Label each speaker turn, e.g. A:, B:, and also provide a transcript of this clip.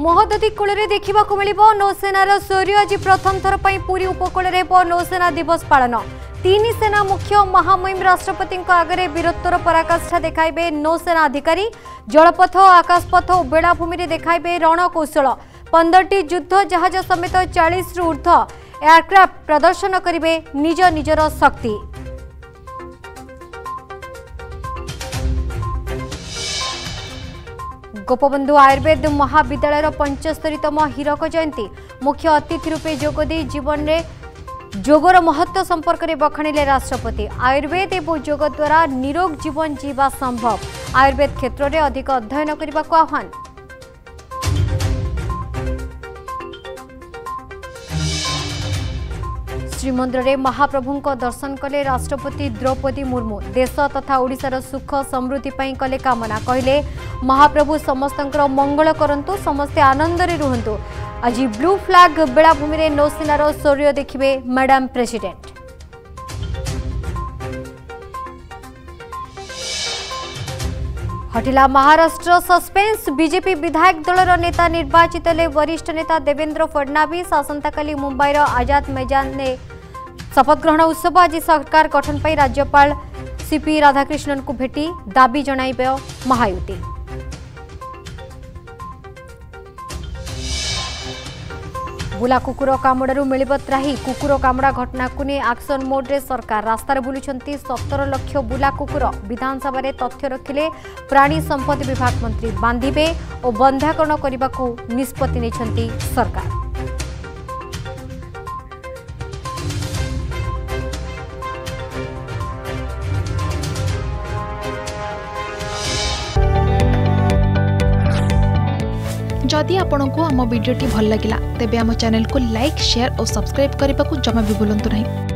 A: ମହୋଦଧି କୂଳରେ ଦେଖିବାକୁ ମିଳିବ ନୌସେନାର ଶୌର୍ଯ୍ୟ ଆଜି ପ୍ରଥମ ଥର ପାଇଁ ପୁରୀ ଉପକୂଳରେ ହେବ ନୌସେନା ଦିବସ ପାଳନ ତିନି ସେନା ମୁଖ୍ୟ ମହାମହିମ ରାଷ୍ଟ୍ରପତିଙ୍କ ଆଗରେ ବୀରତ୍ୱର ପରାକାଷ୍ଠା ଦେଖାଇବେ ନୌସେନା ଅଧିକାରୀ ଜଳପଥ ଆକାଶପଥ ଓ ବେଳାଭୂମିରେ ଦେଖାଇବେ ରଣକୌଶଳ ପନ୍ଦରଟି ଯୁଦ୍ଧ ଜାହାଜ ସମେତ ଚାଳିଶରୁ ଉର୍ଦ୍ଧ୍ୱ ଏୟାରକ୍ରାଫ୍ଟ ପ୍ରଦର୍ଶନ କରିବେ ନିଜ ନିଜର ଶକ୍ତି ଗୋପବନ୍ଧୁ ଆୟୁର୍ବେଦ ମହାବିଦ୍ୟାଳୟର ପଞ୍ଚସ୍ତରୀତମ ହୀରକ ଜୟନ୍ତୀ ମୁଖ୍ୟ ଅତିଥି ରୂପେ ଯୋଗଦେଇ ଜୀବନରେ ଯୋଗର ମହତ୍ତ୍ୱ ସମ୍ପର୍କରେ ବଖାଣିଲେ ରାଷ୍ଟ୍ରପତି ଆୟୁର୍ବେଦ ଏବଂ ଯୋଗ ଦ୍ୱାରା ନିରୋଗ ଜୀବନ ଜୀବା ସମ୍ଭବ ଆୟୁର୍ବେଦ କ୍ଷେତ୍ରରେ ଅଧିକ ଅଧ୍ୟୟନ କରିବାକୁ ଆହ୍ୱାନ ଶ୍ରୀମନ୍ଦିରରେ ମହାପ୍ରଭୁଙ୍କ ଦର୍ଶନ କଲେ ରାଷ୍ଟ୍ରପତି ଦ୍ରୌପଦୀ ମୁର୍ମୁ ଦେଶ ତଥା ଓଡ଼ିଶାର ସୁଖ ସମୃଦ୍ଧି ପାଇଁ କଲେ କାମନା କହିଲେ महाप्रभु ସମସ୍ତଙ୍କର मंगल କରନ୍ତୁ ସମସ୍ତେ ଆନନ୍ଦରେ ରୁହନ୍ତୁ ଆଜି ବ୍ଲୁ ଫ୍ଲାଗ୍ ବେଳାଭୂମିରେ ନୌସେନାର ଶୌର୍ଯ୍ୟ ଦେଖିବେ ମ୍ୟାଡାମ୍ ପ୍ରେସିଡେଣ୍ଟ हटिला महाराष्ट्र सस्पेन्स बीजेपी विधायक दलर नेता निर्वाचित ले वरिष्ठ नेता देवेंद्र फडणवीस आसंता मुंबईर आजाद मैदान शपथ ग्रहण उत्सव आज सरकार गठन पर राज्यपाल सीपी राधाकृष्णन को भेटी दाबी जन महायुती बुला कुकुर कमुडाु मिलब्राही कुकुर कमुडा घटना मोड रे सरकार रास्तार बुलुन्छ सतर लक्ष बुला कुकुर विधानसभन्दा तथ्य रखिले प्राणी सम्पत्ति विभाग मन्त्री बान्धे बन्ध्याकरण निष्पत्ति नै सरकार
B: जदि आपण को आम भिडी भल लगा तेब चेल चेल्क लाइक सेयार और सब्सक्राइब करने को जमा भी बुलां नहीं